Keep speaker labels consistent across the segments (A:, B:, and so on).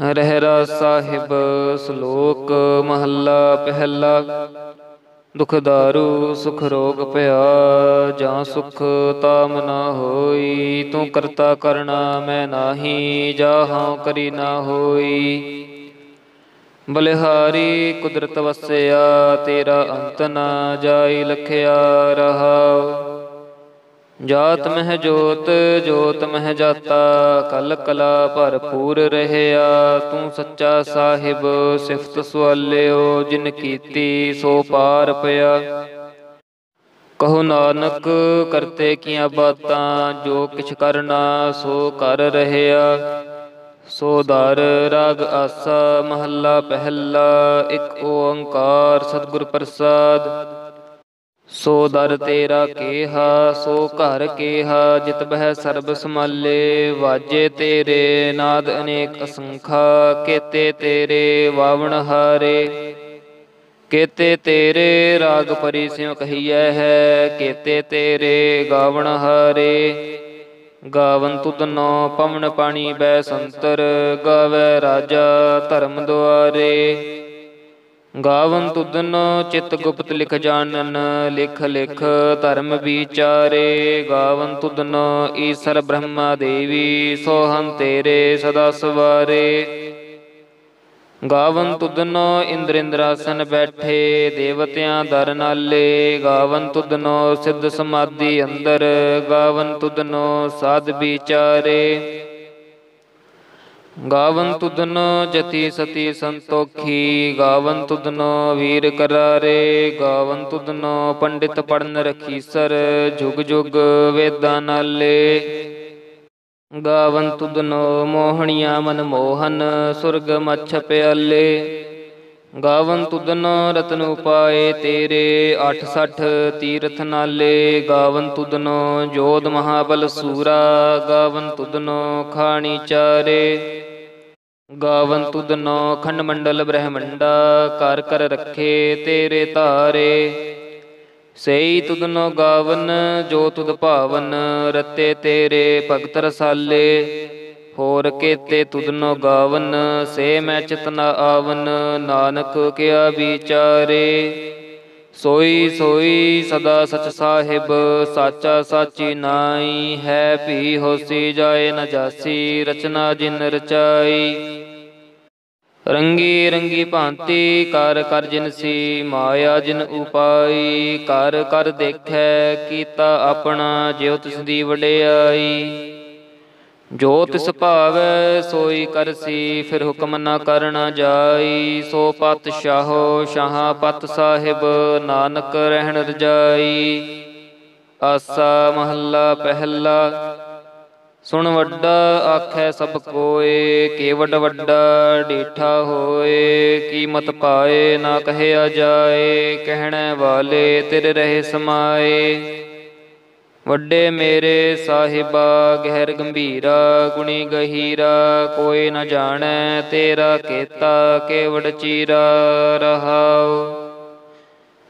A: ਰਹਿਰਾ ਸਾਹਿਬ ਸ਼ਲੋਕ ਮਹੱਲਾ ਪਹਿਲਾ। ਦੁਖ ਦਾਰੂ, ਸੁਖ ਰੋਗ ਭਇਆ ਜਾਂ ਸੁਖ ਤਾਮ ਨਾ ਹੋਈ, ਤੂੰ ਕਰਤਾ ਕਰਣਾ ਮੈਂ ਨਾਹੀ, ਜਾਹਾਂ ਕਰੀ ਨਾ ਹੋਈ। ਬਲਿਹਾਰੀ ਕੁਦਰਤ ਵਸਿਆ, ਤੇਰਾ ਅੰਤ ਨਾ ਜਾਈ ਲਖਿਆ ਰਹਾ ਜਾਤ ਮਹਿ ਜੋਤ ਜੋਤ ਮਹਿ ਜਾਤਾ ਕਲ ਕਲਾ ਭਰਪੂਰ ਰਹਿਆ, ਤੂੰ ਸੱਚਾ ਸਾਹਿਬ, ਸਿਫਤ ਸਵਾਲਿਓ ਜਿਨ ਕੀਤੀ ਸੋ ਪਾਰ ਪਿਆ। ਕਹੋ ਨਾਨਕ, ਕਰਤੇ ਕੀਆਂ ਬਾਤਾਂ, ਜੋ ਕਿਛ ਕਰਨਾ ਸੋ ਕਰ ਰਹਿਆ। ਸੋ ਦਰ ਰਾਗ ਆਸਾ, ਮਹੱਲਾ ਪਹਿਲਾ, ਇੱਕ ਓੰਕਾਰ ਸਤਿਗੁਰ ਪ੍ਰਸਾਦ। ਸੋ ਦਰ ਤੇਰਾ ਕੇਹਾ, ਸੋ ਘਰ ਕੇਹਾ, ਜਿਤ ਬਹਿ ਸਰਬ ਸਮਾਲੇ ਵਾਜੇ ਤੇਰੇ ਨਾਦ ਅਨੇਕ ਅਸੰਖਾ, ਕੇਤੇ ਤੇਰੇ ਵਾਵਣ ਹਾਰੇ। ਕੇਤੇ ਤੇਰੇ ਰਾਗ ਪਰੀ ਸਿਉ ਕਹੀਐ ਹੈ, ਕੇਤੇ ਤੇਰੇ ਗਾਵਣ ਹਾਰੇ। ਗਾਵਨ ਤੁਧਨੋ ਪਵਨ ਪਾਣੀ ਬੈ ਸੰਤਰ, ਗਾਵੇ ਰਾਜਾ ਧਰਮ ਦੁਆਰੇ। ਗਾਵਨ ਤੁਦਨ ਚਿਤ ਗੁਪਤ ਲਿਖ ਜਾਣਨ, ਲਿਖ ਲਿਖ ਧਰਮ ਵਿਚਾਰੇ। ਗਾਵਨ ਤੁਦਨ ਈਸ਼ਰ ਬ੍ਰਹਮਾ ਦੇਵੀ ਸੋਹੰ ਤੇਰੇ ਸਦਾ ਸਵਾਰੇ। ਗਾਵਨ ਤੁਦਨ ਇੰਦਰ ਇੰਦਰਾਸਨ ਬੈਠੇ, ਦੇਵਤਿਆਂ ਦਰ ਨਾਲੇ। ਗਾਵਨ ਤੁਦਨ ਸਿੱਧ ਸਮਾਧੀ ਅੰਦਰ, ਗਾਵਨ ਤੁਦਨ ਸਾਧ ਵਿਚਾਰੇ। ਗਾਵਨ ਤੁਧਨ ਜਤੀ ਸਤੀ ਸੰਤੋਖੀ, ਗਾਵਨ ਤੁਧਨ ਵੀਰ ਕਰਾਰੇ, ਗਾਵਨ ਤੁਧਨ ਪੰਡਿਤ ਪੜਨ ਰਖੀਸਰ ਜੁਗ ਜੁਗ ਵੇਦਾਂ ਨਾਲੇ। ਗਾਵਨ ਤੁਧਨ ਮੋਹਣੀਆਂ ਮਨ ਮੋਹਨ, ਸੁਰਗ ਮਛ ਪਿਆਲੇ। ਗਾਵਨ ਤੁਧਨ ਰਤਨ ਉਪਾਏ ਤੇਰੇ 860 ਤੀਰਥ ਨਾਲੇ। ਗਾਵਨ ਤੁਧਨ ਜੋਧ ਮਹਾਬਲ ਸੂਰਾ, ਗਾਵਨ ਤੁਧਨ ਖਾਣੀ ਚਾਰੇ। ਗਾਵਨ ਤੁਧਨ ਖੰਡ ਮੰਡਲ ਬ੍ਰਹਮੰਡਾ ਕਰ ਕਰ ਰੱਖੇ ਤੇਰੇ ਤਾਰੇ। ਸਈ ਤੁਧਨੋ ਗਾਵਨ, ਜੋ ਤੁਧ ਭਾਵਨ, ਰਤੇ ਤੇਰੇ ਭਗਤ ਰਸਾਲੇ। ਹੋਰ ਕੇਤੇ ਤੁਧਨੋ ਗਾਵਨ, ਸੇ ਮੈਂ ਚਿਤਨਾ ਆਵਨ, ਨਾਨਕ ਕਿਆ ਵਿਚਾਰੇ। ਸੋਈ ਸੋਈ ਸਦਾ ਸਚ ਸਾਹਿਬ ਸਾਚਾ ਸਾਚੀ ਨਾਈ ਹੈ ਭੀ ਹੋਸੀ ਜਾਏ ਨ ਜਾਸੀ ਰਚਨਾ ਜਿਨ ਰਚਾਈ। ਰੰਗੀ ਰੰਗੀ ਭਾਂਤੀ ਕਰ ਕਰ ਜਿਨ ਸੀ ਮਾਇਆ ਜਿਨ ਉਪਾਈ। ਕਰ ਕਰ ਦੇਖੈ ਕੀਤਾ ਆਪਣਾ ਜਿਉ ਤਿਸ ਦੀ ਵਡਿਆਈ। ਜੋ ਤਿਸ ਭਾਵੈ ਸੋਈ ਕਰਸੀ, ਫਿਰ ਹੁਕਮ ਨਾ ਕਰਨਾ ਜਾਈ। ਸੋ ਪਤ ਸ਼ਾਹੋ, ਸ਼ਾਹ ਪਤ ਸਾਹਿਬ, ਨਾਨਕ ਰਹਿਣ ਰਜਾਈ। ਆਸਾ ਮਹੱਲਾ ਪਹਿਲਾ, ਸੁਣ ਵੱਡਾ, ਆਖੈ ਸਭ ਕੋਏ ਕੇਵਡ ਵੱਡਾ ਡੀਠਾ ਹੋਏ। ਕੀਮਤ ਪਾਏ, ਨਾ ਕਹਿਆ ਜਾਏ, ਕਹਿਣ ਵਾਲੇ, ਤੇਰੇ ਰਹੇ ਸਮਾਏ। ਵੱਡੇ ਮੇਰੇ ਸਾਹਿਬਾ, ਗਹਿਰ ਗੰਭੀਰਾ, ਗੁਣੀ ਗਹੀਰਾ, ਕੋਈ ਨ ਜਾਣੈ ਤੇਰਾ ਕੇਤਾ, ਕੇਵੜ ਚੀਰਾ ਰਹਾਉ।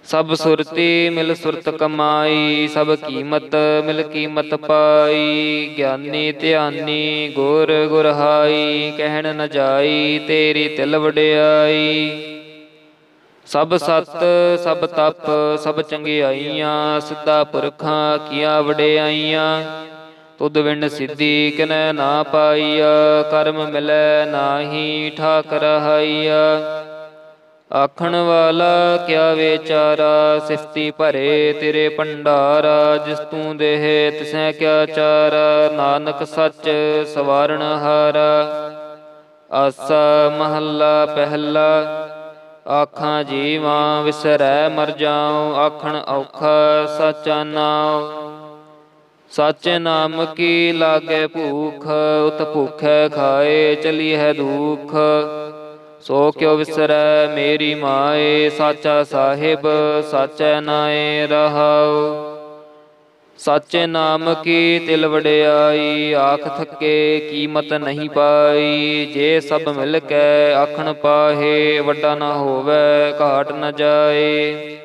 A: ਸਭ ਸੁਰਤੀ ਮਿਲ ਸੁਰਤ ਕਮਾਈ, ਸਭ ਕੀਮਤ ਮਿਲ ਕੀਮਤ ਪਾਈ। ਗਿਆਨੀ ਧਿਆਨੀ ਗੁਰ ਗੁਰਹਾਈ, ਕਹਿਣ ਨ ਜਾਈ ਤੇਰੀ ਤਿਲ ਵਡਿਆਈ। ਸਭ ਸਤ, ਸਭ ਤਪ, ਸਭ ਚੰਗਿਆਈਆਂ ਸਿੱਧਾ ਪੁਰਖਾਂ ਕੀਆਂ ਵਡਿਆਈਆਂ ਤੁਧ ਵਿਣ ਸਿੱਧੀ ਕਿਨੈ ਨਾ ਪਾਈਆ, ਕਰਮ ਮਿਲੈ ਨਾਹੀ ਠਾਕ ਰਹਾਈਆ ਆਖਣ ਵਾਲਾ ਕਿਆ ਵਿਚਾਰਾ, ਸਿਫਤੀ ਭਰੇ ਤੇਰੇ ਭੰਡਾਰਾ, ਜਿਸ ਤੂੰ ਦੇਹ ਤਿਸੈ ਕਿਆ ਚਾਰਾ, ਨਾਨਕ ਸੱਚ ਸਵਾਰਣ ਹਾਰਾ। ਆਸਾ ਮਹੱਲਾ ਪਹਿਲਾ ਆਖਾਂ ਜੀਵਾਂ ਵਿਸਰੈ ਮਰ ਜਾਉ, ਆਖਣ ਔਖਾ ਸਾਚਾ ਨਾਮ ਸਾਚੇ ਨਾਮ ਕੀ ਲਾਗੇ ਭੂਖ, ਉਤ ਭੁਖੈ ਖਾਏ ਚਲੀ ਹੈ ਦੁਖ। ਸੋ ਕਿਉ ਵਿਸਰੈ ਮੇਰੀ ਮਾਏ, ਸਾਚਾ ਸਾਹਿਬ, ਸਾਚੈ ਨਾਏ ਰਹਾਉ। ਸਾਚੇ ਨਾਮ ਕੀ ਤਿਲ ਵਡਿਆਈ? ਆਖ ਥੱਕੇ ਕੀਮਤ ਨਹੀਂ ਪਾਈ। ਜੇ ਸਭ ਮਿਲ ਕੇ ਆਖਣ ਪਾਹੇ ਵੱਡਾ ਨਾ ਹੋਵੇ ਘਾਟ ਨ ਜਾਏ।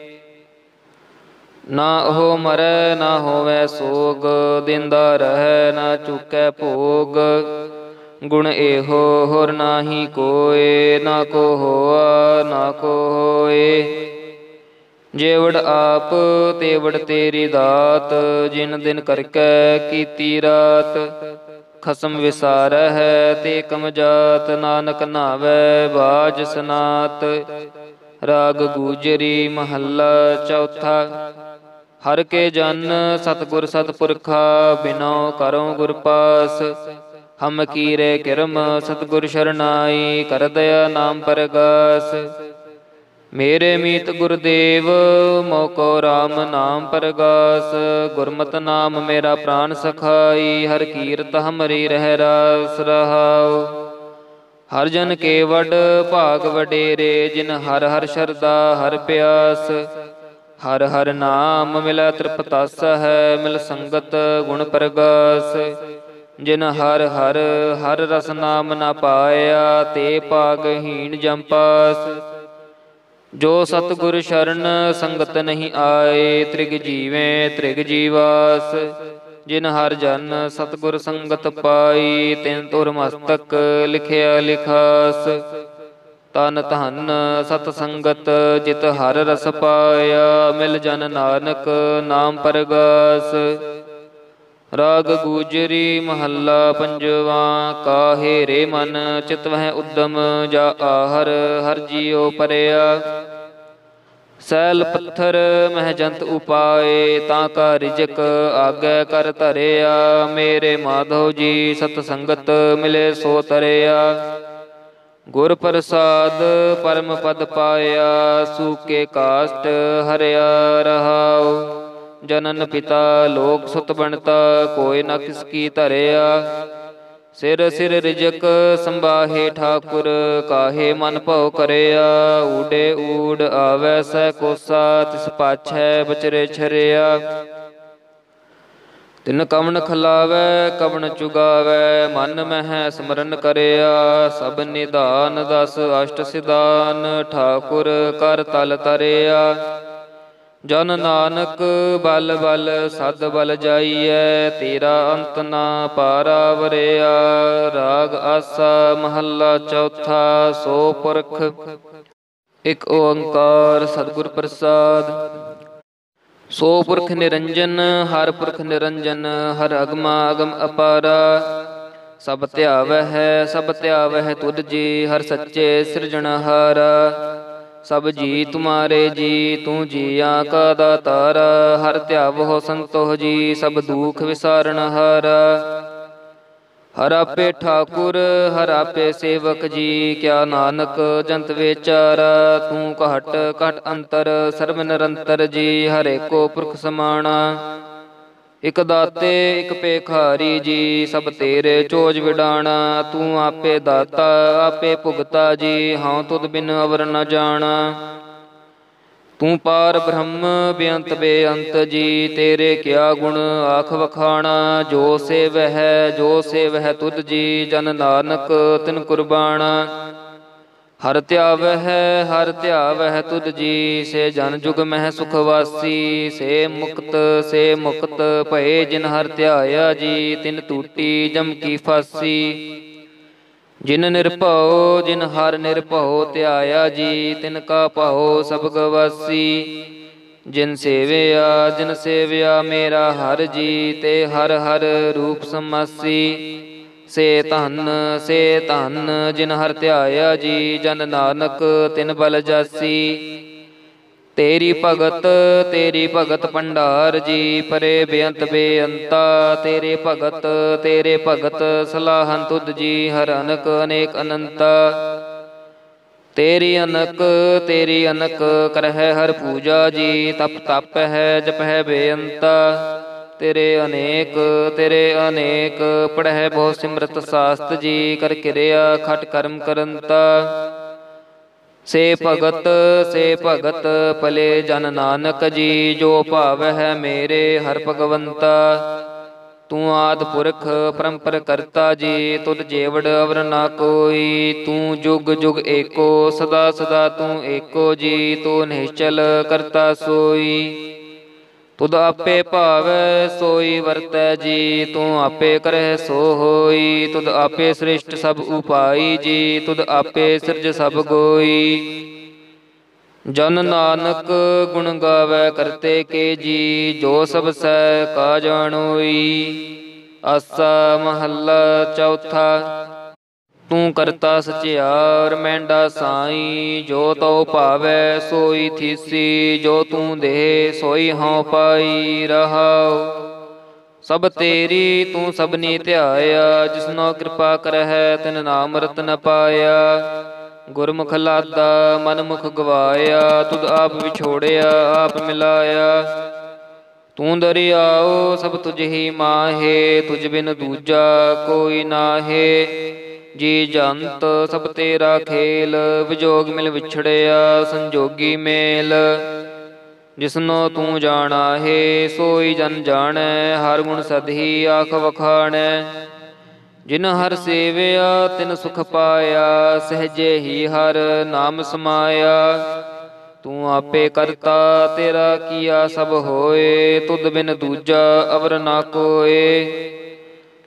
A: ਨਾ ਉਹ ਮਰੈ ਨਾ ਹੋਵੇ ਸੋਗ। ਦਿੰਦਾ ਰਹਿ ਨਾ ਚੁਕੈ ਭੋਗ। ਗੁਣ ਇਹੋ ਹੋਰ ਨਾਹੀ ਕੋਏ ਨਾ ਕੋ ਹੋਆ ਨਾ ਕੋ ਹੋਏ। ਜੇਵੜ ਆਪ ਤੇਵੜ ਤੇਰੀ ਦਾਤ, ਜਿਨ ਦਿਨ ਕਰਕੇ ਕੀਤੀ ਰਾਤ। ਖਸਮ ਵਿਸਾਰ ਹੈ ਤੇ ਕਮ ਜਾਤ, ਨਾਨਕ ਨਾਵੇ ਬਾਜ ਸਨਾਤ। ਰਾਗ ਗੂਜਰੀ ਮਹੱਲਾ ਚੌਥਾ। ਹਰ ਕੇ ਜਨ ਸਤਗੁਰ ਸਤਪੁਰਖਾ, ਬਿਨੋ ਕਰੋ ਗੁਰ ਪਾਸ। ਹਮ ਕੀਰੇ ਕਿਰਮ, ਸਤਗੁਰ ਸ਼ਰਨਾਈ, ਕਰ ਦਇਆ ਨਾਮ ਪਰਗਾਸ। ਮੇਰੇ ਮੀਤ ਗੁਰਦੇਵ ਮੋਕੋ RAM ਨਾਮ ਪਰਗਾਸ, ਗੁਰਮਤ ਨਾਮ ਮੇਰਾ ਪ੍ਰਾਨ ਸਖਾਈ, ਹਰ ਕੀਰਤ ਹਮਰੀ ਰਹਿ ਰਾਸ ਰਹਾਉ। ਹਰ ਜਨ ਕੇ ਵਡ ਭਾਗ ਵਡੇਰੇ, ਜਿਨ ਹਰ ਹਰ ਸ਼ਰਦਾ ਹਰ ਪਿਆਸ। ਹਰ ਹਰ ਨਾਮ ਮਿਲੈ ਤ੍ਰਿਪਤਾਸ ਹੈ, ਮਿਲ ਸੰਗਤ ਗੁਣ ਪ੍ਰਗਾਸ। ਜਿਨ ਹਰ ਹਰ ਹਰ ਰਸ ਨਾਮ ਨਾ ਪਾਇਆ, ਤੇ ਭਾਗਹੀਣ ਜੰਪਾਸ। ਜੋ ਸਤਿਗੁਰ ਸ਼ਰਨ ਸੰਗਤ ਨਹੀਂ ਆਏ, ਤ੍ਰਿਗ ਜੀਵੇਂ ਤ੍ਰਿਗ ਜੀਵਾਸ। ਜਿਨ ਹਰ ਜਨ ਸਤਿਗੁਰ ਸੰਗਤ ਪਾਈ, ਤਿਨ ਤੁਰ ਮਸਤਕ ਲਿਖਿਆ ਲਿਖਾਸ। ਤਨ ਧਨ ਸਤ ਸੰਗਤ ਜਿਤ ਹਰ ਰਸ ਪਾਇਆ, ਮਿਲ ਜਨ ਨਾਨਕ ਨਾਮ ਪਰਗਾਸ। ਰਾਗ ਗੂਜਰੀ ਮਹੱਲਾ ਪੰਜਵਾ, ਕਾਹੇ ਰੇ ਮਨ ਚਿਤ ਵਹਿ ਉਦਮ ਜਾ ਆਹਰ, ਹਰ ਜੀਉ ਪਰਿਆ। ਸੈਲ ਪੱਥਰ ਮਹਿ ਜੰਤ ਉਪਾਏ, ਤਾਂ ਕਾ ਰਿਜਕ ਆਗੇ ਕਰ ਧਰਿਆ। ਮੇਰੇ ਮਾਧੋ ਜੀ ਸਤ ਸੰਗਤ ਮਿਲੇ ਸੋ ਤਰਿਆ। ਗੁਰ ਪ੍ਰਸਾਦ ਪਰਮ ਪਦ ਪਾਇਆ ਸੂਕੇ ਕਾਸ਼ਟ ਹਰਿਆ ਰਹਾਉ। ਜਨਨ ਪਿਤਾ, ਲੋਕ ਸੁਤ ਬਣਤਾ, ਕੋਈ ਨਾ ਕਿਸ ਕੀ ਧਰਿਆ। ਸਿਰ ਸਿਰ ਰਿਜਕ ਸੰਭਾਹੇ ਠਾਕੁਰ, ਕਾਹੇ ਮਨ ਭਉ ਕਰਿਆ। ਊਡੇ ਊੜ ਆਵੈ ਸੈ ਕੋਸਾ, ਤਿਸ ਪਾਛੈ ਬਚਰੇ ਛਰਿਆ। ਤਿਨ ਕਵਣ ਖਲਾਵੈ, ਕਵਣ ਚੁਗਾਵੈ, ਮਨ ਮਹਿ ਸਮਰਨ ਕਰਿਆ। ਸਭ ਨਿਧਾਨ ਦਸ ਅਸ਼ਟ ਸਿਧਾਨ, ਠਾਕੁਰ ਕਰ ਤਲ ਤਰਿਆ। ਜਨ ਨਾਨਕ ਬਲ ਬਲ ਸਦ ਬਲ ਜਾਈਐ, ਤੇਰਾ ਅੰਤ ਨਾ ਪਾਰਾ ਵਰਿਆ ਰਾਗ ਆਸਾ ਮਹੱਲਾ ਚੌਥਾ, ਸੋ ਪੁਰਖ। ਇਕ ਓੰਕਾਰ ਸਤਿਗੁਰ ਪ੍ਰਸਾਦ। ਸੋ ਪੁਰਖ ਨਿਰੰਜਨ, ਹਰ ਪੁਰਖ ਨਿਰੰਜਨ, ਹਰ ਅਗਮਾ ਅਗਮ ਅਪਾਰਾ। ਸਭ ਧਿਆਵੈ ਹੈ, ਸਭ ਧਿਆਵੈ ਹੈ ਤੁਧ ਜੀ, ਹਰ ਸੱਚੇ ਸਿਰਜਣਹਾਰਾ। ਸਭ ਜੀ ਤੁਮਾਰੇ ਜੀ, ਤੂੰ ਜੀਆਂ ਕਾ ਦਾਤਾਰ ਹਰ ਧਿਆਵੋ ਸੰਤੋਹ ਜੀ, ਸਭ ਦੁਖ ਵਿਸਾਰਨ ਹਾਰ। ਹਰ ਆਪੇ ਠਾਕੁਰ, ਹਰ ਆਪੇ ਸੇਵਕ ਜੀ, ਕਿਆ ਨਾਨਕ ਜੰਤ ਵਿਚਾਰ? ਤੂੰ ਘਟ ਘਟ ਅੰਤਰ, ਸਰਬ ਨਿਰੰਤਰ ਜੀ, ਹਰੇ ਕੋ ਪੁਰਖ ਸਮਾਣਾ ਇਕ ਦਾਤੇ, ਇਕ ਪੇਖਾਰੀ ਜੀ, ਸਭ ਤੇਰੇ ਚੋਜ ਵਿਡਾਣਾ, ਤੂੰ ਆਪੇ ਦਾਤਾ, ਆਪੇ ਭੁਗਤਾ ਜੀ, ਹਉ ਤੁਧ ਬਿਨ ਅਵਰ ਨ ਜਾਣਾ। ਤੂੰ ਪਾਰ ਬ੍ਰਹਮ, ਬੇਅੰਤ ਬੇਅੰਤ ਜੀ, ਤੇਰੇ ਕਿਆ ਗੁਣ ਆਖ ਵਖਾਣਾ, ਜੋ ਸੇਵਹਿ ਜੋ ਸੇਵਹਿ ਤੁਧ ਜੀ, ਜਨ ਨਾਨਕ ਤਿਨ ਕੁਰਬਾਨਾ ਹਰ ਧਿਆਵਹਿ ਹਰ ਧਿਆਵਹਿ ਤੁਧ ਜੀ, ਸੇ ਜਨ ਜੁਗ ਮਹਿ ਸੁਖ ਵਾਸੀ, ਸੇ ਮੁਕਤ ਸੇ ਮੁਕਤ ਭਏ ਜਿਨ ਹਰ ਧਿਆਇਆ ਜੀ, ਤਿਨ ਟੂਟੀ ਜਮ ਕੀ ਫਾਸੀ। ਜਿਨ ਨਿਰਭਉ, ਜਿਨ ਹਰ ਨਿਰਭਉ ਧਿਆਇਆ ਜੀ, ਤਿਨ ਕਾ ਭਉ ਸਭ ਗਵਾਸੀ ਜਿਨ ਸੇਵਿਆ ਜਿਨ ਸੇਵਿਆ ਮੇਰਾ ਹਰ ਜੀ, ਤੇ ਹਰ ਹਰ ਰੂਪ ਸਮਾਸੀ। ਸੇ ਧਨ ਸੇ ਧਨ, ਜਿਨ ਹਰ ਧਿਆਇਆ ਜੀ, ਜਨ ਨਾਨਕ ਤਿਨ ਬਲ ਜਾਸੀ। ਤੇਰੀ ਭਗਤ ਤੇਰੀ ਭਗਤ ਭੰਡਾਰ ਜੀ, ਪਰੇ ਬੇਅੰਤ ਬੇਅੰਤਾ। ਤੇਰੇ ਭਗਤ ਤੇਰੇ ਭਗਤ, ਸਲਾਹਨ ਤੁਧ ਜੀ, ਹਰ ਅਨਕ ਅਨੇਕ ਅਨੰਤਾ। ਤੇਰੀ ਅਨਕ ਤੇਰੀ ਅਨਕ ਕਰਹਿ ਹਰ ਪੂਜਾ ਜੀ, ਤਪ ਤਪ ਹੈ ਜਪ ਹੈ ਬੇਅੰਤਾ। ਤੇਰੇ ਅਨੇਕ ਤੇਰੇ ਅਨੇਕ, ਪੜਹਿ ਬਹੁ ਸਿਮਰਤ ਸਾਸਤ ਜੀ, ਕਰ ਕਿਰਿਆ ਖਟ ਕਰਮ ਕਰੰਤਾ। ਸੇ ਭਗਤ ਸੇ ਭਗਤ, ਭਲੇ ਜਨ ਨਾਨਕ ਜੀ, ਜੋ ਭਾਵ ਹੈ ਮੇਰੇ ਹਰ ਭਗਵੰਤਾ। ਤੂੰ ਆਦ ਪੁਰਖ, ਪਰੰਪਰ ਕਰਤਾ ਜੀ, ਤੁਧ ਜੇਵੜ ਅਵਰ ਨਾ ਕੋਈ। ਤੂੰ ਜੁਗ ਜੁਗ ਏਕੋ, ਸਦਾ ਸਦਾ ਤੂੰ ਏਕੋ ਜੀ, ਤੂੰ ਨਿਸ਼ਚਲ ਕਰਤਾ ਸੋਈ। ਤੁਧ ਆਪੇ ਭਾਵੈ, ਸੋਈ ਵਰਤੈ ਜੀ, ਤੂੰ ਆਪੇ ਕਰਹਿ ਸੋ ਹੋਈ। ਤੁਧ ਆਪੇ ਸ੍ਰਿਸ਼ਟ ਸਭ ਉਪਾਈ ਜੀ, ਤੁਧ ਆਪੇ ਸਿਰਜ ਸਭ ਗੋਈ। ਜਨ ਨਾਨਕ ਗੁਣ ਗਾਵੇ ਕਰਤੇ ਕੇ ਜੀ, ਜੋ ਸਭ ਸੈ ਕਾ ਜਾਣੋਈ। ਆਸਾ ਮਹੱਲਾ ਚੌਥਾ ਤੂੰ ਕਰਤਾ ਸਚਿਆਰ ਮੈਂਡਾ ਸਾਈ, ਜੋ ਤਉ ਭਾਵੈ ਸੋਈ ਥੀਸੀ, ਜੋ ਤੂੰ ਦੇ ਸੋਈ ਹਉ ਪਾਈ ਰਹਾਉ। ਸਭ ਤੇਰੀ ਤੂੰ ਸਭਨੀ ਧਿਆਇਆ, ਜਿਸਨੋ ਕਿਰਪਾ ਕਰਹਿ, ਤਿਨ ਨਾਮ ਰਤਨ ਪਾਇਆ। ਗੁਰਮੁਖ ਲਾਦਾ, ਮਨਮੁਖ ਗਵਾਇਆ, ਤੁਧ ਆਪ ਵਿਛੋੜਿਆ, ਆਪ ਮਿਲਾਇਆ। ਤੂੰ ਦਰਿਆਓ, ਸਭ ਤੁਝ ਹੀ ਮਾਹੇ, ਤੁਝ ਬਿਨ ਦੂਜਾ ਕੋਈ ਨਾਹੇ। ਜੀ ਜੰਤ ਸਭ ਤੇਰਾ ਖੇਲ, ਵਿਜੋਗ ਮਿਲ ਵਿਛੜਿਆ, ਸੰਜੋਗੀ ਮੇਲ। ਜਿਸਨੋ ਤੂੰ ਜਾਣਾ ਹੈ, ਸੋਈ ਜਨ ਜਾਣੈ, ਹਰ ਗੁਣ ਸਦਹੀ ਆਖ ਵਖਾਣੈ। ਜਿਨ ਹਰ ਸੇਵਿਆ, ਤਿਨ ਸੁਖ ਪਾਇਆ, ਸਹਜੇ ਹੀ ਹਰ ਨਾਮ ਸਮਾਇਆ। ਤੂੰ ਆਪੇ ਕਰਤਾ, ਤੇਰਾ ਕੀਆ ਸਭ ਹੋਏ, ਤੁਧ ਬਿਨ ਦੂਜਾ ਅਵਰ ਨਾ ਕੋਏ।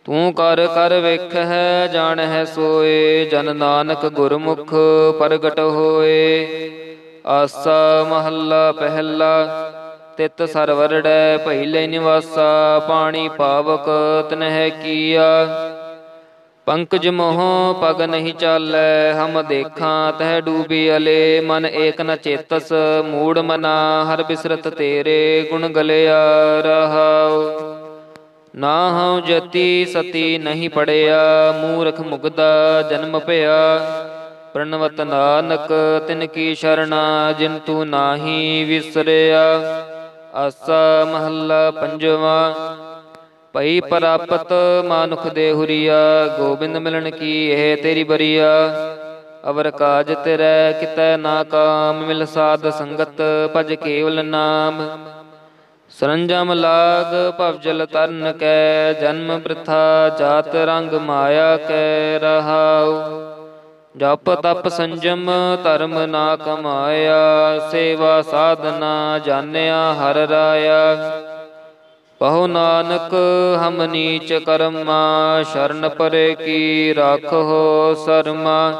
A: ਤੂੰ ਕਰ ਕਰ ਵੇਖ ਹੈ ਜਾਣ ਹੈ ਸੋਏ, ਜਨ ਨਾਨਕ ਗੁਰਮੁਖ ਪ੍ਰਗਟ ਹੋਏ। ਆਸਾ ਮਹੱਲਾ ਪਹਿਲਾ, ਤਿਤ ਸਰਵਰੜੈ ਪਹਿਲੇ ਨਿਵਾਸਾ, ਪਾਣੀ ਪਾਵਕ ਤਨ ਹੈ ਕੀਆ। ਪੰਕਜ ਮੋਹ ਪਗ ਨਹੀਂ ਚਾਲੈ, ਹਮ ਦੇਖਾਂ ਤਹਿ ਡੂਬੀ ਅਲੇ। ਮਨ ਏਕ ਨ ਚੇਤਸ, ਮੂੜ ਮਨਾ, ਹਰ ਬਿਸਰਤ ਤੇਰੇ ਗੁਣ ਗਲਿਆ ਰਹਾਉ। ਨਾ ਹਉ ਜਤੀ ਸਤੀ ਨਹੀਂ ਪੜਿਆ, ਮੂਰਖ ਮੁਗਦਾ ਜਨਮ ਭਇਆ। ਪ੍ਰਣਵਤ ਨਾਨਕ, ਤਿਨ ਕੀ ਸ਼ਰਣਾ, ਜਿਨ ਤੂ ਨਾਹੀ ਵਿਸਰਿਆ। ਆਸਾ ਮਹੱਲਾ ਪੰਜਵਾਂ ਪਈ ਪ੍ਰਾਪਤ ਮਾਨੁਖ ਦੇ ਹੁਰੀਆ, ਗੋਬਿੰਦ ਮਿਲਣ ਕੀ ਇਹ ਤੇਰੀ ਬਰੀਆ। ਅਵਰ ਕਾਜ ਤੇਰੇ ਕਿਤੈ ਨਾ ਕਾਮ, ਮਿਲ ਸਾਧ ਸੰਗਤ ਭਜ ਕੇਵਲ ਨਾਮ। ਸਰੰਜਮ ਲਾਗ ਭਵਜਲ ਤਰਨ ਕੈ, ਜਨਮ ਪ੍ਰਥਾ ਜਾਤ ਰੰਗ ਮਾਇਆ ਕੈ ਰਹਾਉ। ਜਪ ਤਪ ਸੰਜਮ ਧਰਮ ਨਾ ਕਮਾਇਆ, ਸੇਵਾ ਸਾਧਨਾ ਜਾਣਿਆ ਹਰ ਰਾਇਆ। ਕਹੋ ਨਾਨਕ ਹਮ ਨੀਚ ਕਰਮਾ, ਸ਼ਰਨ ਪਰੇ ਕੀ ਰਾਖੋ ਸਰਮਾ।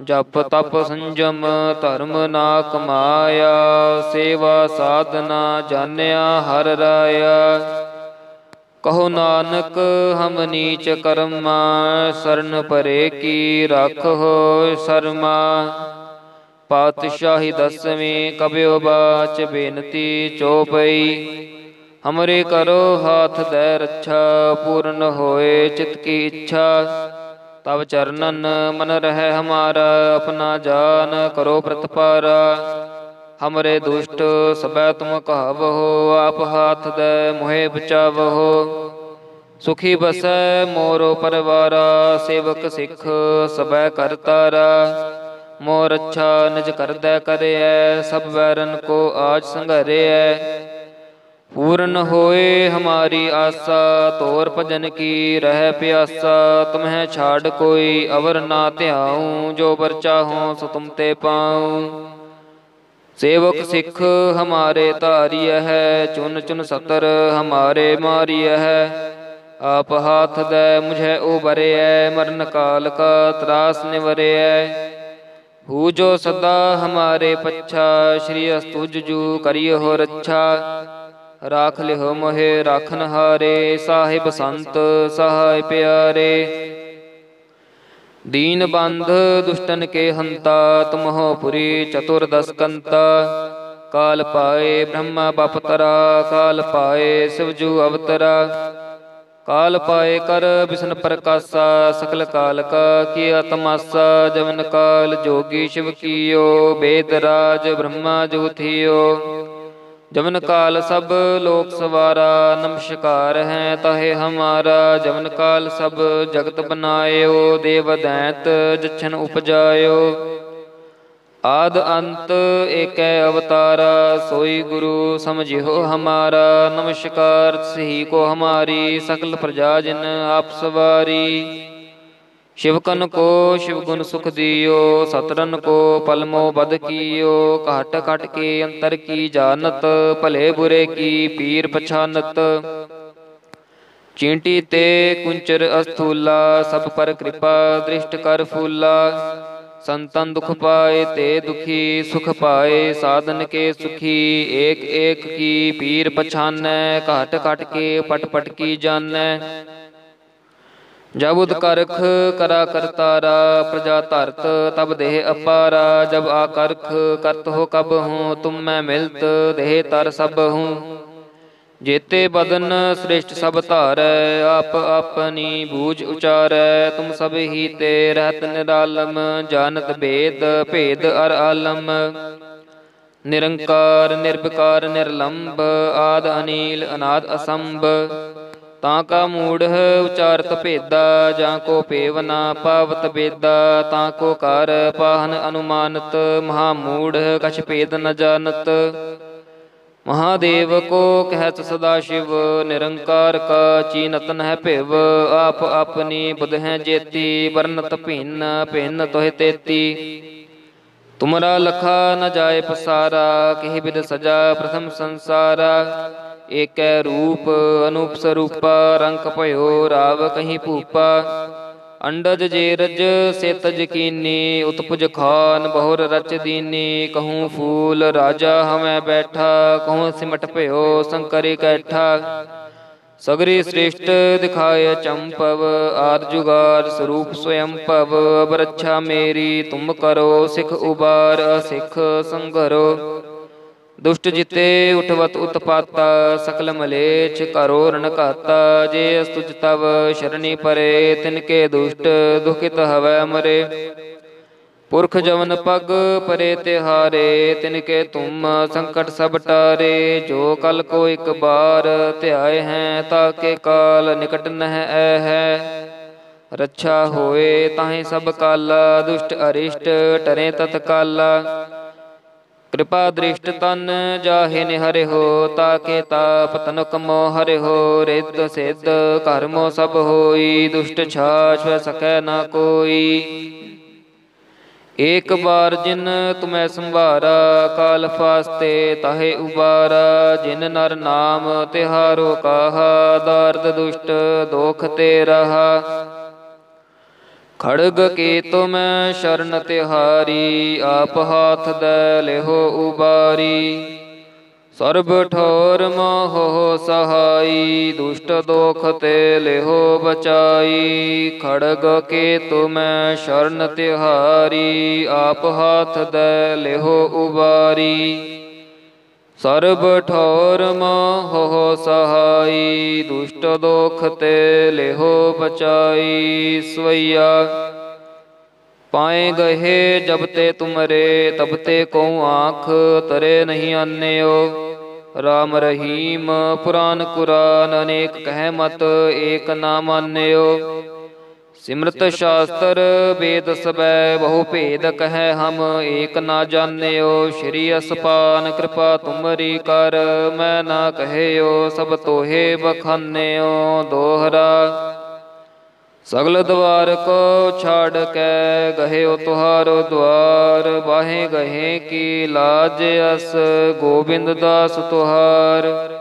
A: ਜਪ ਤਪ ਸੰਜਮ ਧਰਮ ਨਾ ਕਮਾਇਆ, ਸੇਵਾ ਸਾਧਨਾ ਜਾਣਿਆ ਹਰ ਰਾਇਆ। ਕਹੋ ਨਾਨਕ, ਹਮ ਨੀਚ ਕਰਮਾ, ਸਰਨ ਪਰੇ ਕੀ ਰੱਖੋ ਸਰਮਾ। ਪਾਤਸ਼ਾਹੀ ਦਸਵੇਂ ਕਬਿਓ ਬਾਚ ਬੇਨਤੀ ਚੋਪਈ। ਹਮਰੇ ਕਰੋ ਹਾਥ ਦੇ ਰੱਛਾ, ਪੂਰਨ ਹੋਏ ਚਿਤ ਕੀ ਇੱਛਾ। ਤਬ ਚਰਨਨ ਮਨ ਰਹਿ ਹਮਾਰਾ ਆਪਣਾ ਜਾਨ ਕਰੋ ਪ੍ਰਤਪਾਰਾ। ਹਮਰੇ ਦੁਸ਼ਟ ਸਬੈ ਤੁਮ ਕਹਾਵਹੋ, ਆਪ ਹਾਥ ਦੇ ਮੋਹਿ ਬਚਾਵਹੋ। ਸੁਖੀ ਬਸੈ ਮੋਰੋ ਪਰਵਾਰਾ, ਸੇਵਕ ਸਿੱਖ ਸਬੈ ਕਰਤਾਰਾ ਮੋਰ ਅੱਛਾ ਨਿਜ ਕਰਦੈ ਕਰਿਐ, ਸਭ ਵੈਰਨ ਕੋ ਆਜ ਸੰਘਰਿਐ। ਪੂਰਨ ਹੋਏ ਹਮਾਰੀ ਆਸਾ, ਤੋਰ ਭਜਨ ਕੀ ਰਹਿ ਪਿਆਸਾ, ਤੁਮਹਿ ਛਾੜ ਕੋਈ ਅਵਰ ਨਾ ਧਿਆਉ, ਜੋ ਬਰ ਚਾਹੋ ਸੋ ਤੁਮ ਤੇ ਪਾਉ। ਸੇਵਕ ਸਿੱਖ ਹਮਾਰੇ ਧਾਰੀਐ ਹੈ, ਚੁਨ ਚੁਨ ਸਤਰ ਹਮਾਰੇ ਮਾਰੀਐ ਹੈ। ਆਪ ਹਾਥ ਦੇ ਮੁਝੇ ਉਬਰਿਐ, ਮਰਨ ਕਾਲ ਕਾ ਤਰਾਸ ਨਿਵਰਿਐ। ਹੂ ਜੋ ਸਦਾ ਹਮਾਰੇ ਪੱਛਾ, ਸ਼੍ਰੀ ਅਸਤੁਜ ਜੂ ਕਰਿਓ ਰੱਛਾ ਰਾਖ ਲਿਓ ਮੋਹਿ, ਰਾਖਨ ਹਾਰੇ, ਸਾਹਿਬ ਸੰਤ, ਸਹਾਇ ਪਿਆਰੇ। ਦੀਨ ਬੰਧ ਦੁਸ਼ਟਨ ਕੇ ਹੰਤਾ, ਤੁਮਹੁ ਪੁਰੀ ਚਤੁਰਦਸ ਕੰਤਾ। ਕਾਲ ਪਾਏ ਬ੍ਰਹਮਾ ਬਪਤਰਾ ਕਾਲ ਪਾਏ ਸਿਵਜੂ ਅਵਤਰਾ। ਕਾਲ ਪਾਏ ਕਰ ਬਿਸ਼ਨ ਪ੍ਰਕਾਸ਼ਾ, ਸਕਲ ਕਾਲ ਕਾ ਕੀਆ ਤਮਾਸਾ ਜਵਨ ਕਾਲ ਜੋਗੀ ਸ਼ਿਵ ਕੀਓ, ਬੇਦ ਰਾਜ ਬ੍ਰਹਮਾ ਜੋਥਿਓ ਜਮਨ ਕਾਲ ਸਭ ਲੋਕ ਸਵਾਰਾ, ਨਮਸਕਾਰ ਹੈ ਤਹੇ ਹਮਾਰਾ। ਜਮਨ ਕਾਲ ਸਭ ਜਗਤ ਬਨਾਇਓ, ਦੇਵ ਦੈਂਤ ਜਛਨ ਉਪਜਾਇਓ। ਆਦ ਅੰਤ ਏਕੈ ਅਵਤਾਰਾ, ਸੋਈ ਗੁਰੂ ਸਮਝਿਓ ਹਮਾਰਾ। ਨਮਸਕਾਰ ਸਹੀ ਕੋ ਹਮਾਰੀ, ਸਕਲ ਪ੍ਰਜਾ ਜਿਨ ਆਪ ਸਵਾਰੀ। ਸ਼ਿਵਕਨ ਕੋ ਸ਼ਿਵ ਗੁਣ ਸੁਖ ਦਿਓ ਸਤਰਨ ਕੋ ਪਲਮੋ ਬਦ ਕੀਓ ਘਟ ਘਟ ਕੇ ਅੰਤਰ ਕੀ ਜਾਣਤ ਭਲੇ ਬੁਰੇ ਕੀ ਪੀਰ ਪਛਾਨਤ ਚੀਂਟੀ ਤੇ ਕੁੰਚਰ ਅਸਥੂਲਾ ਸਭ ਪਰ ਕਿਰਪਾ ਦ੍ਰਿਸ਼ਟ ਕਰ ਫੂਲਾ ਸੰਤਨ ਦੁਖ ਪਾਏ ਤੇ ਦੁਖੀ ਸੁਖ ਪਾਏ ਸਾਧਨ ਕੇ ਸੁਖੀ ਏਕ ਏਕ ਕੀ ਪੀਰ ਪਛਾਨੈ ਘਟ ਘਟ ਕੇ ਪਟ ਪਟ ਕੀ ਜਾਣੈ ਜਬ ਉਦ ਕਰਾ ਕਰਤਾਰਾ ਪ੍ਰਜਾ ਧਰਤ, ਤਬ ਦੇਹ ਅਪਾਰਾ, ਜਬ ਆਕਰਖ ਕਰਤ ਹੋ ਕਬ ਹੂੰ, ਤੁਮ ਮੈਂ ਮਿਲਤ, ਦੇਹ ਤਰ ਸਭ ਹੂੰ। ਜੇਤੇ ਬਦਨ ਸ੍ਰਿਸ਼ਟ ਸਭ ਧਾਰੈ, ਆਪ ਆਪਨੀ ਬੂਝ ਉਚਾਰੈ, ਤੁਮ ਸਭ ਹੀ ਤੇ ਰਹਿਤ ਨਿਰਾਲਮ, ਜਾਣਤ ਭੇਦ ਭੇਦ ਅਰ ਆਲਮ। ਨਿਰੰਕਾਰ ਨਿਰਭਕਾਰ ਨਿਰਲੰਭ ਆਦ ਅਨੀਲ, ਅਨਾਦ ਅਸੰਭ। ਤਾਂ ਕਾ ਮੂੜ ਉਚਾਰਤ ਭੇਦਾ, ਜਾਂ ਕੋ ਪੇਵਨਾ ਪਾਵਤ ਬੇਦਾ, ਤਾਂ ਕੋ ਕਰ ਪਾਹਨ ਅਨੁਮਾਨਤ, ਮਹਾ ਮੂੜ ਕਛ ਭੇਦ ਨ ਜਾਣਤ। ਮਹਾਦੇਵ ਕੋ ਕਹਿਤ ਸਦਾ ਸ਼ਿਵ, ਨਿਰੰਕਾਰ ਕਾ ਚੀਨਤ ਨਹਿ ਭਿਵ, ਆਪ ਆਪਣੀ ਬੁਧ ਹੈ ਜੇਤੀ, ਵਰਨਤ ਭਿੰਨ ਭਿੰਨ ਤੋਹਿ ਤੇਤੀ। ਤੁਮਰਾ ਲਖਾ ਨ ਜਾਏ ਪਸਾਰਾ, ਕਿਹ ਬਿਦ ਸਜਾ ਪ੍ਰਥਮ ਸੰਸਾਰਾ। ਏਕੈ ਰੂਪ ਅਨੂਪ ਸਰੂਪਾ, ਰੰਕ ਭਇਓ ਰਾਵ ਕਹੀ ਭੂਪਾ। ਅੰਡਜ ਜੇਰਜ ਸੇਤਜ ਕੀਨੀ, ਉਤਪੁਜ ਖਾਨ ਬਹੁਰ ਰਚ ਦੀਨੀ। ਕਹੂੰ ਫੂਲ ਰਾਜਾ ਹਮੈ ਬੈਠਾ, ਕਹੂੰ ਸਿਮਟ ਭਇਓ ਸੰਕਰ ਕੈਠਾ। ਸਗਰੀ ਸ੍ਰੇਸ਼ਟ ਦਿਖਾਇ ਚੰਪਵ, ਆਦ ਜੁਗਾਰ ਸਰੂਪ ਸਵਯੰ ਭਵ। ਅਬ ਰੱਛਾ ਮੇਰੀ, ਤੁਮ ਕਰੋ ਸਿਖ ਉਬਾਰ, ਅਸਿਖ ਸੰਗਰੋ। ਦੁਸ਼ਟ ਜਿਤੇ ਉਠਵਤ ਉਤਪਾਤਾ, ਸਕਲ ਮਲੇਛ ਕਰੋ ਰਣਕਾਤਾ ਜੇ ਅਸਤੁਜ ਤਵ ਸ਼ਰਣੀ ਪਰੇ, ਤਿਨ ਕੇ ਦੁਸ਼ਟ ਦੁਖਿਤ ਹਵੈ ਮਰੇ। ਪੁਰਖ ਜਵਨ ਪਗ ਪਰੇ ਤਿਹਾਰੇ ਤਿਨ ਕੇ ਤੁਮ ਸੰਕਟ ਸਭ ਟਾਰੇ, ਜੋ ਕਲ ਕੋ ਇੱਕ ਬਾਰ ਧਿਆਏ ਹੈ ਤਾਕੇ ਕਾਲ ਨਿਕਟ ਨਹਿ ਐ ਹੈ। ਰੱਛਾ ਹੋਏ ਤਾਹੇ ਸਭ ਕਾਲਾ, ਦੁਸ਼ਟ ਅਰਿਸ਼ਟ ਟਰੇ ਤਤਕਾਲਾ। ਕਿਰਪਾ ਦ੍ਰਿਸ਼ਟ ਤਨ ਜਾਹੇ ਨਿਹਰਿ ਹੋ, ਤਾਕੇ ਤਾਪ ਤਨੁਕ ਮੋ ਹਰਿ ਹੋ, ਰਿੱਧ ਸਿੱਧ ਕਰਮੋ ਸਭ ਹੋਈ, ਦੁਸ਼ਟ ਛਾਛ ਸਕੈ ਨਾ ਕੋਈ। ਏਕ ਬਾਰ ਜਿਨ ਤੁਮੈ ਸੰਭਾਰਾ, ਕਾਲ ਫਾਸਤੇ ਤਾਹੇ ਉਬਾਰਾ, ਜਿਨ ਨਰ ਨਾਮ ਤਿਹਾਰੋ ਕਾਹਾ, ਦਰਦ ਦੁਸ਼ਟ ਦੋਖ ਤੇ ਰਹਾ ਖੜਗ ਕੇ ਤੁਮ ਸ਼ਰਨ ਤਿਹਾਰੀ, ਆਪ ਹਾਥ ਦੈ ਲਿਹੋ ਉਬਾਰੀ। ਸਰਬ ਠੋਰ ਮੋਹ ਸਹਾਈ, ਦੁਸ਼ਟ ਦੋਖ ਤੇ ਲਿਹੋ ਬਚਾਈ। ਖੜਗ ਕੇ ਤੁਮ ਸ਼ਰਨ ਤਿਹਾਰੀ, ਆਪ ਹਾਥ ਦੈ ਲਿਹੋ ਉਬਾਰੀ। ਸਰਬ ਠੌਰ ਮੋਹ ਸਹਾਈ, ਦੁਸ਼ਟ ਦੋਖ ਤੇ ਲਿਹੋ ਬਚਾਈ, ਸਵਈਆ। ਪਾਏ ਗਏ ਜਬ ਤੇ ਤੁਮਰੇ, ਤਬ ਤੇ ਕੋ ਆਂਖ, ਤਰੇ ਨਹੀਂ ਆਨਿਓ ਰਾਮ ਰਹੀਮ ਪੁਰਾਨ ਕੁਰਾਨ, ਅਨੇਕ ਕਹਿ ਮਤ ਏਕ ਨਾ ਮਾਨਿਓ। ਸਿਮਰਤ ਸ਼ਾਸਤਰ ਵੇਦ ਸਬੈ ਬਹੁ ਭੇਦ ਕਹੈ ਹਮ, ਏਕ ਨਾ ਜਾਣਿਓ, ਸ਼੍ਰੀ ਅਸਪਾਨ ਕਿਰਪਾ ਤੁਮਰੀ ਕਰ, ਮੈਂ ਨਾ ਕਹਿਓ, ਸਭ ਤੋਹੇ ਬਖਾਨਿਓ, ਦੋਹਰਾ। ਸਗਲ ਦਵਾਰ ਕੋ ਛਾੜ ਕੇ, ਗਹਿਓ ਤੁਹਾਰੋ ਦਵਾਰ ਬਾਹੇ ਗਹੇ ਕੀ ਲਾਜ ਅਸ, ਗੋਬਿੰਦ ਦਾਸ ਤੁਹਾਰ।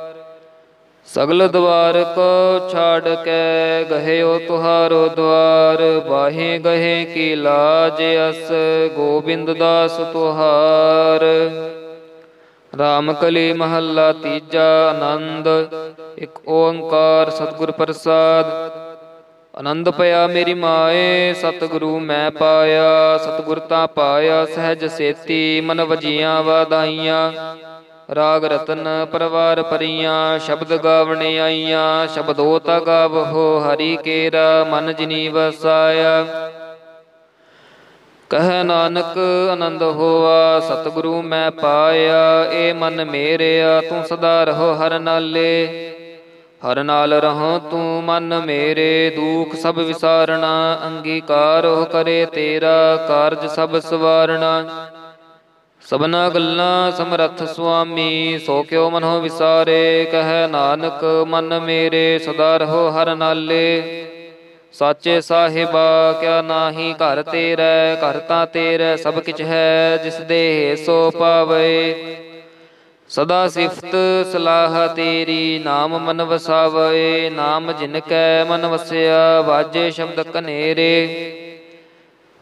A: ਸਗਲ ਦਵਾਰ ਕੋ ਛਾੜ ਕੇ ਗਹਿਓ ਤੁਹਾਰੋ ਦਵਾਰ ਬਾਹੇ ਗਹੇ ਕੀ ਲਾਜ ਅਸ ਗੋਬਿੰਦ ਦਾਸ ਤੁਹਾਰ। ਰਾਮ ਕਲੀ ਮਹੱਲਾ ਤੀਜਾ ਆਨੰਦ, ਇੱਕ ਓੰਕਾਰ ਸਤਿਗੁਰ ਪ੍ਰਸਾਦ। ਆਨੰਦ ਪਿਆ ਮੇਰੀ ਮਾਏ, ਸਤਿਗੁਰੂ ਮੈਂ ਪਾਇਆ, ਸਤਿਗੁਰ ਤਾਂ ਪਾਇਆ, ਸਹਿਜ ਸੇਤੀ ਮਨ ਵਜੀਆਂ ਵਾਦਾਈਆਂ ਰਾਗ ਰਤਨ ਪਰਵਾਰ ਪਰੀਆਂ, ਸ਼ਬਦ ਗਾਵਣੇ ਆਈਆਂ ਸ਼ਬਦੋ ਤਾ ਗਾਵਹੋ, ਹਰੀ ਕੇਰਾ, ਮਨ ਜਿਨੀ ਵਸਾਇਆ। ਕਹ ਨਾਨਕ, ਆਨੰਦ ਹੋਆ, ਸਤਿਗੁਰੂ ਮੈਂ ਪਾਇਆ, ਏ ਮਨ ਮੇਰਿਆ, ਤੂੰ ਸਦਾ ਰਹੋ ਹਰ ਨਾਲੇ। ਹਰ ਨਾਲ ਰਹੋ ਤੂੰ ਮਨ ਮੇਰੇ, ਦੁਖ ਸਭ ਵਿਸਾਰਣਾ, ਅੰਗੀਕਾਰ ਹੋ ਕਰੇ ਤੇਰਾ, ਕਾਰਜ ਸਭ ਸਵਾਰਣਾ। ਸਭਨਾ ਗੱਲਾਂ ਸਮਰੱਥ ਸੁਆਮੀ, ਸੋ ਕਿਉ ਮਨੋ ਵਿਸਾਰੇ, ਕਹੈ ਨਾਨਕ ਮਨ ਮੇਰੇ ਸਦਾ ਰਹੋ ਹਰ ਨਾਲੇ। ਸਾਚੇ ਸਾਹਿਬਾ, ਕਿਆ ਨਾਹੀ ਘਰ ਤੇਰੇ, ਘਰ ਤਾਂ ਤੇਰੇ ਸਭ ਕਿਛ ਹੈ, ਜਿਸ ਦੇ ਸੋ ਪਾਵੇ। ਸਦਾ ਸਿਫਤ ਸਲਾਹ ਤੇਰੀ, ਨਾਮ ਮਨ ਵਸਾਵੇ। ਨਾਮ ਜਿਨ ਕੈ ਮਨ ਵਸਿਆ, ਵਾਜੇ ਸ਼ਬਦ ਕਨੇਰੇ।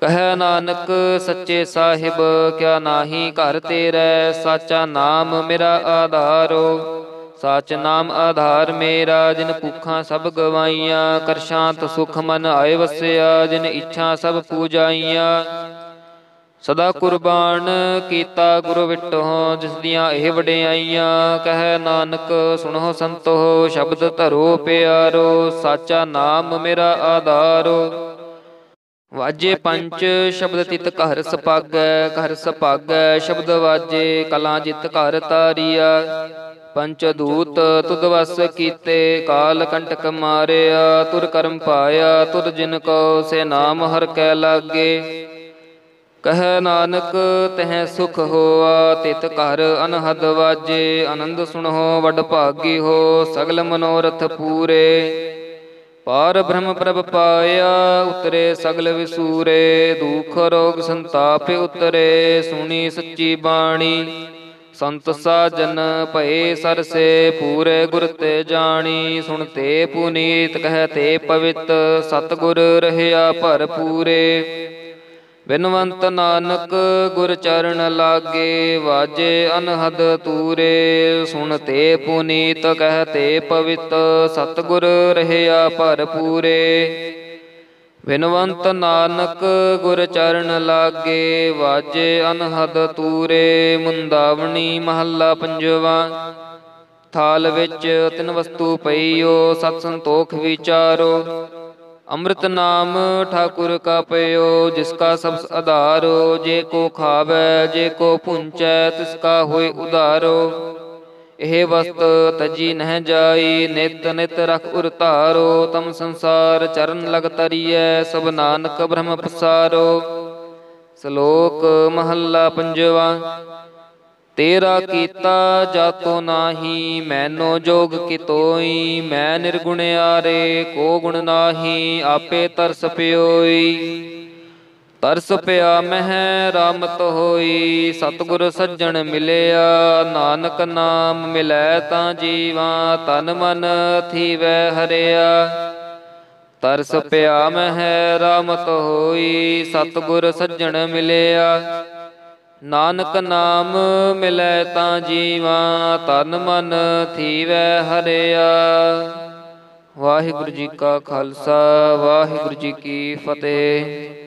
A: ਕਹੈ ਨਾਨਕ, ਸੱਚੇ ਸਾਹਿਬ, ਕਿਆ ਨਾਹੀ ਘਰ ਤੇਰੇ? ਸਾਚਾ ਨਾਮ ਮੇਰਾ ਆਧਾਰੋ ਸਾਚ ਨਾਮ ਆਧਾਰ ਮੇਰਾ, ਜਿਨ ਭੁੱਖਾਂ ਸਭ ਗਵਾਈਆਂ, ਕਰ ਸ਼ਾਂਤ ਸੁਖ ਮਨ ਆਏ ਵਸਿਆ, ਜਿਨ ਇੱਛਾ ਸਭ ਪੂਜਾਈਆਂ। ਸਦਾ ਕੁਰਬਾਨ ਕੀਤਾ ਗੁਰੂ ਵਿਟੋ ਜਿਸ ਦੀਆਂ ਇਹ ਵਡਿਆਈਆਂ। ਕਹੈ ਨਾਨਕ, ਸੁਣੋ ਸੰਤੋ ਸ਼ਬਦ ਧਰੋ ਪਿਆਰੋ, ਸਾਚਾ ਨਾਮ ਮੇਰਾ ਆਧਾਰੋ ਵਾਜੇ ਪੰਚ ਸ਼ਬਦ ਤਿਤ ਘਰ ਸਪਾਗੈ ਘਰ ਸਪਾਗੈ, ਸ਼ਬਦ ਵਾਜੇ ਕਲਾ ਜਿਤ ਘਰ ਤਾਰੀਆ। ਪੰਚ ਦੂਤ ਤੁਧ ਵਸ ਕੀਤੇ, ਕਾਲ ਕੰਟਕ ਮਾਰਿਆ, ਤੁਰ ਕਰਮ ਪਾਇਆ, ਤੁਰ ਜਿਨ ਕੋ ਸੇ ਨਾਮ ਹਰ ਕੈ ਲਾਗੇ। ਕਹੈ ਨਾਨਕ, ਤਹਿ ਸੁਖ ਹੋਆ, ਤਿਤ ਘਰ ਅਨਹਦ ਵਾਜੇ, ਆਨੰਦ ਸੁਣੋ, ਵਡ ਭਾਗੀ ਹੋ, ਸਗਲ ਮਨੋਰਥ ਪੂਰੇ। ਪਾਰ ਬ੍ਰਹਮ ਪ੍ਰਭ ਪਾਇਆ, ਉਤਰੇ ਸਗਲ ਵਿਸੂਰੇ, ਦੁਖ ਰੋਗ ਸੰਤਾਪ ਉਤਰੇ, ਸੁਣੀ ਸੱਚੀ ਬਾਣੀ। ਸੰਤ ਸਾਜਨ ਭਏ ਸਰਸੇ, ਪੂਰੇ ਗੁਰ ਤੇ ਜਾਣੀ। ਸੁਣਤੇ ਪੁਨੀਤ, ਕਹਤੇ ਪਵਿੱਤ, ਸਤਗੁਰ ਰਹਿਆ ਭਰਪੂਰੇ। ਬਿਨਵੰਤ ਨਾਨਕ ਗੁਰ ਚਰਨ ਲਾਗੇ ਵਾਜੇ ਅਨਹਦ ਤੂਰੇ, ਸੁਣ ਤੇ ਪੁਨੀਤ ਕਹਤੇ ਪਵਿੱਤ, ਸਤਗੁਰ ਰਹਿਆ ਭਰਪੂਰੇ। ਬਿਨਵੰਤ ਨਾਨਕ ਗੁਰ ਚਰਨ ਲਾਗੇ ਵਾਜੇ ਅਨਹਦ ਤੂਰੇ, ਮੁੰਦਾਵਣੀ ਮਹੱਲਾ ਪੰਜਵਾ। ਥਾਲ ਵਿੱਚ ਤਿੰਨ ਵਸਤੂ ਪਈਓ, ਸਤ ਸੰਤੋਖ ਵਿਚਾਰੋ। ਅੰਮ੍ਰਿਤ ਨਾਮ ਠਾਕੁਰ ਕਾ ਪਇਓ, ਜਿਸ ਕਾ ਸਭ ਆਧਾਰੋ ਜੇ ਕੋ ਖਾਵੇ, ਜੇ ਕੋ ਪੁੰਚੈ, ਤਿਸ ਕਾ ਹੋਏ ਉਧਾਰੋ ਇਹ ਵਸਤ ਤਜੀ ਨਹਿ ਜਾਈ, ਨਿਤ ਨਿਤ ਰਖ ਉਰ ਧਾਰੋ ਤਮ ਸੰਸਾਰ ਚਰਨ ਲਗ ਤਰੀਐ, ਸਭ ਨਾਨਕ ਬ੍ਰਹਮ ਪਸਾਰੋ ਸ਼ਲੋਕ ਮਹੱਲਾ ਪੰਜਵਾ। ਤੇਰਾ ਕੀਤਾ ਜਾਤੋ ਨਾਹੀ, ਮੈਨੋ ਜੋਗ ਕਿਤੋਈ, ਮੈਂ ਨਿਰਗੁਣ ਨਿਰਗੁਣਿਆਰੇ ਕੋ ਗੁਣ ਨਾਹੀ, ਆਪੇ ਤਰਸ ਪਿਓਈ। ਤਰਸ ਪਿਆ ਮਹਿ, ਰਾਮਤ ਹੋਈ, ਸਤਿਗੁਰ ਸੱਜਣ ਮਿਲਿਆ, ਨਾਨਕ ਨਾਮ ਮਿਲੈ ਤਾਂ ਜੀਵਾ, ਤਨ ਮਨ ਥੀਵੈ ਹਰਿਆ। ਤਰਸ ਪਿਆ ਮਹਿ, ਰਾਮਤ ਹੋਈ, ਸਤਿਗੁਰ ਸੱਜਣ ਮਿਲਿਆ। ਨਾਨਕ ਨਾਮ ਮਿਲੈ ਤਾਂ ਜੀਵਾ ਤਨ ਮਨ ਥੀਵੈ ਹਰਿਆ। ਵਾਹਿਗੁਰੂ ਜੀ ਕਾ ਖਾਲਸਾ, ਵਾਹਿਗੁਰੂ ਜੀ ਕੀ ਫਤਿਹ।